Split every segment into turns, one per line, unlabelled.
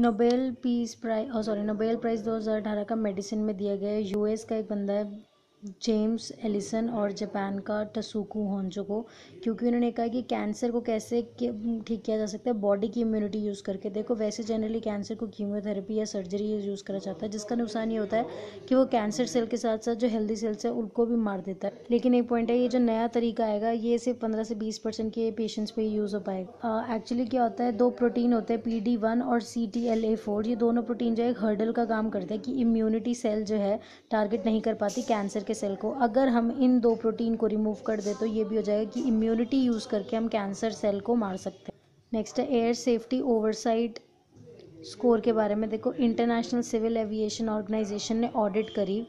Nobel Peace Prize sorry Nobel Prize 2018 का medicine में दिया गया है। यूएस का एक बंदा है जेम्स एलिसन और जापान का टसुकू होंजो को, क्योंकि उन्होंने कहा कि कैंसर को कैसे ठीक किया जा सकता है, बॉडी की इम्यूनिटी यूज़ करके। देखो, वैसे जनरली कैंसर को कीमोथेरेपी या सर्जरी यूज़ करा जाता है, जिसका नुकसान ये होता है कि वो कैंसर सेल के साथ साथ जो हेल्दी सेल्स है, उनको भी मार देता है। लेकिन एक पॉइंट है, ये जो नया तरीका आएगा, ये सिर्फ़ पंद्रह से बीस परसेंट के पेशेंट्स पर यूज़ हो पाएगा। एक्चुअली क्या होता है, दो प्रोटीन होते हैं पी डी वन और C T L A four ये दोनों प्रोटीन जो है हर्डल का काम करते हैं कि इम्यूनिटी सेल जो है टारगेट नहीं कर पाती कैंसर के सेल को अगर हम इन दो प्रोटीन को रिमूव कर दें तो ये भी हो जाएगा कि इम्यूनिटी यूज़ करके हम कैंसर सेल को मार सकते हैं। नेक्स्ट है एयर सेफ्टी ओवरसाइट स्कोर के बारे में देखो इंटरनेशनल सिविल एविएशन ऑर्गेनाइजेशन ने ऑडिट करी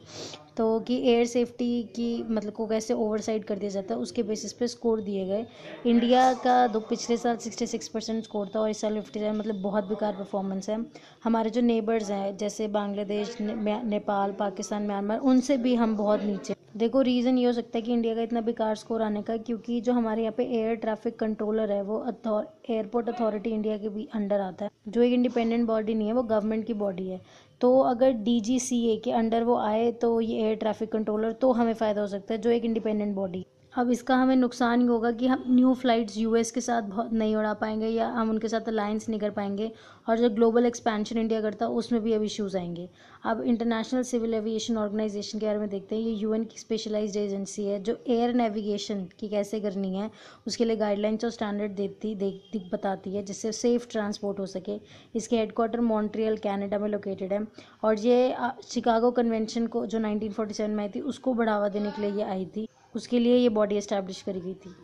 तो कि एयर सेफ्टी की मतलब को कैसे ओवरसाइड कर दिया जाता है उसके बेसिस पे स्कोर दिए गए। इंडिया का दो पिछले साल 66 परसेंट स्कोर था और इस साल फिफ्टी मतलब बहुत बेकार परफॉर्मेंस है। हमारे जो नेबर्स हैं जैसे बांग्लादेश ने, नेपाल पाकिस्तान म्यांमार उनसे भी हम बहुत नीचे देखो रीज़न ये हो सकता है कि इंडिया का इतना बेकार स्कोर आने का क्योंकि जो हमारे यहाँ पे एयर ट्रैफ़िक कंट्रोलर है, वो एयरपोर्ट अथॉरिटी इंडिया के भी अंडर आता है। जो एक इंडिपेंडेंट बॉडी नहीं है, वो गवर्नमेंट की बॉडी है। तो अगर डी जी सी ए के अंडर वो आए तो ये एयर ट्रैफ़िक कंट्रोलर तो हमें फ़ायदा हो सकता है, जो एक इंडिपेंडेंट बॉडी अब इसका हमें नुकसान ही होगा कि हम न्यू फ़्लाइट्स यूएस के साथ बहुत नहीं उड़ा पाएँगे या हम उनके साथ अलायंस नहीं कर पाएँगे और जो ग्लोबल एक्सपेंशन इंडिया करता है उसमें भी अब इश्यूज़ आएँगे। अब इंटरनेशनल सिविल एविएशन ऑर्गेनाइजेशन के बारे में देखते हैं। ये यूएन की स्पेशलाइज्ड एजेंसी है जो एयर नेविगेशन की कैसे करनी है, उसके लिए गाइडलाइंस और स्टैंडर्ड देती देख बताती है जिससे सेफ़ ट्रांसपोर्ट हो सके। इसके हेडक्वार्टर मॉन्ट्रियल कैनेडा में लोकेटेड है और ये शिकागो कन्वेंशन को जो नाइनटीन में आई थी, उसको बढ़ावा देने के लिए ये आई थी। उसके लिए ये बॉडी इस्टेब्लिश करी गई थी।